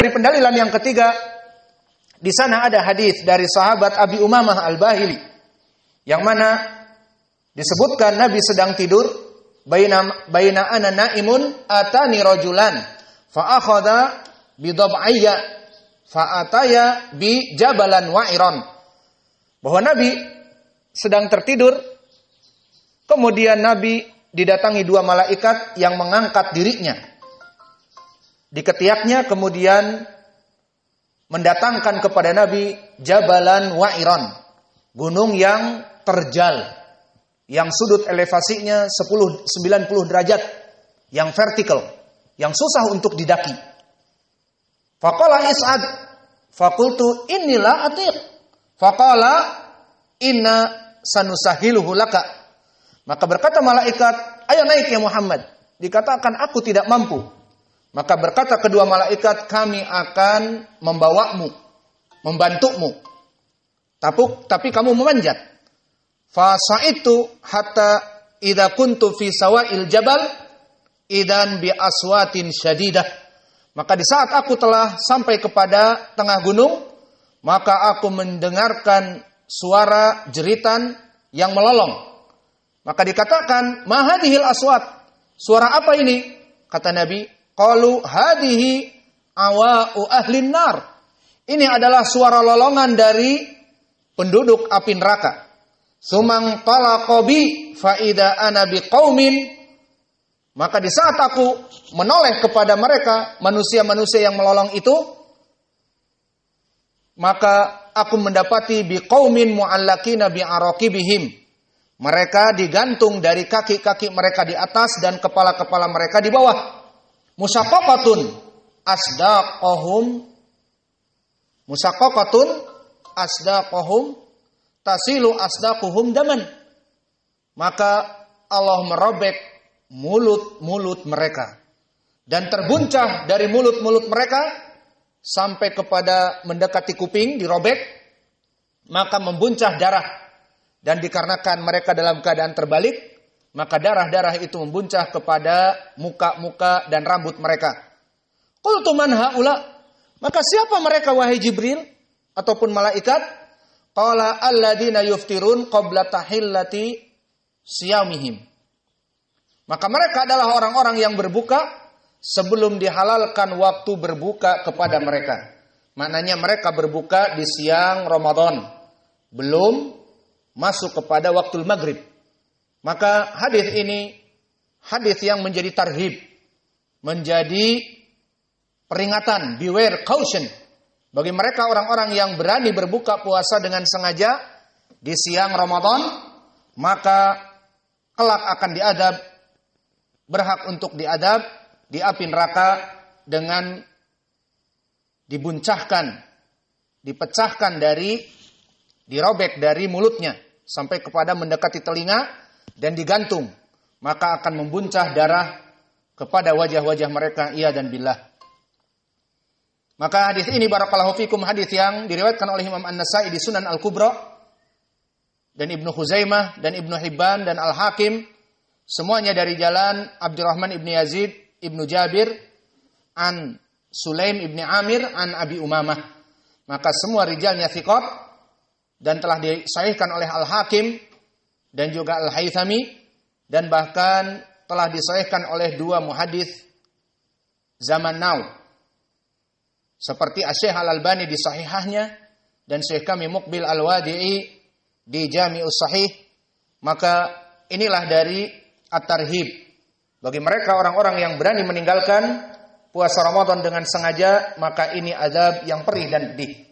Dari pendalilan yang ketiga, di sana ada hadis dari sahabat Abi Umamah Al-Bahili yang mana disebutkan Nabi sedang tidur baina baina ana naimun atani rajulan fa akhadha bi dab'ayya fa ataya bi jabalan wa'iran bahwa Nabi sedang tertidur kemudian Nabi didatangi dua malaikat yang mengangkat dirinya di ketiaknya kemudian mendatangkan kepada Nabi Jabalan Wa'iran, gunung yang terjal, yang sudut elevasinya 10 90 derajat, yang vertikal, yang susah untuk didaki. Faqala Is'ad, fakultu inilah atiq. Faqala inna sanusahiluhu laka. Maka berkata malaikat, ayo naik ya Muhammad. Dikatakan aku tidak mampu. Maka berkata kedua malaikat, kami akan membawamu, membantumu. Tapi, tapi kamu memanjat. Fasa itu hatta idha kuntu fi sawa'il jabal idan bi aswatin syadidah. Maka di saat aku telah sampai kepada tengah gunung, maka aku mendengarkan suara jeritan yang melolong. Maka dikatakan, mahadihil aswat. Suara apa ini? Kata Nabi, Qalu hadihi awa'u ahlin nar. Ini adalah suara lolongan dari penduduk api neraka. Sumang talaqobi faida ana biqaumin maka di saat aku menoleh kepada mereka manusia-manusia yang melolong itu maka aku mendapati biqaumin muallakina bi'araqibihim mereka digantung dari kaki-kaki mereka di atas dan kepala-kepala mereka di bawah musaqqaqatun asdaqahum. Musaqqaqatun asdaqahum. Tasilu asdaquhum daman. Maka Allah merobek mulut-mulut mereka. Dan terbuncah dari mulut-mulut mereka sampai kepada mendekati kuping dirobek maka membuncah darah. Dan dikarenakan mereka dalam keadaan terbalik maka darah-darah itu membuncah kepada muka-muka dan rambut mereka. Qultu man haula? Maka siapa mereka wahai Jibril ataupun malaikat? Qala alladziina yuftirun qabla tahillati siyamihim. Maka mereka adalah orang-orang yang berbuka sebelum dihalalkan waktu berbuka kepada mereka. Maknanya mereka berbuka di siang Ramadan. Belum masuk kepada waktu maghrib. Maka hadis ini hadis yang menjadi tarhib, menjadi peringatan, beware, caution bagi mereka orang-orang yang berani berbuka puasa dengan sengaja di siang Ramadan, maka kelak akan diadab, berhak untuk diadab di api neraka dengan dibuncahkan, dipecahkan dari, dirobek dari mulutnya sampai kepada mendekati telinga dan digantung, maka akan membuncah darah kepada wajah-wajah mereka iya dan billah. Maka hadis ini barakallahu fikum hadis yang diriwayatkan oleh Imam An-Nasai di Sunan Al-Kubra dan Ibnu Huzaimah dan Ibnu Hibban dan Al-Hakim semuanya dari jalan Abdurrahman Ibnu Yazid Ibnu Jabir an Sulaim Ibnu Amir an Abi Umamah. Maka semua rijalnya thiqat dan telah disahihkan oleh Al-Hakim dan juga Al-Haythami dan bahkan telah disahihkan oleh dua muhadis zaman now. Seperti Syekh Al-Albani di sahihahnya dan Syekh kami Mukbil Al-Wadi'i di Jami'us Sahih. Maka inilah dari At-Tarhib. Bagi mereka orang-orang yang berani meninggalkan puasa Ramadan dengan sengaja, maka ini azab yang perih dan pedih.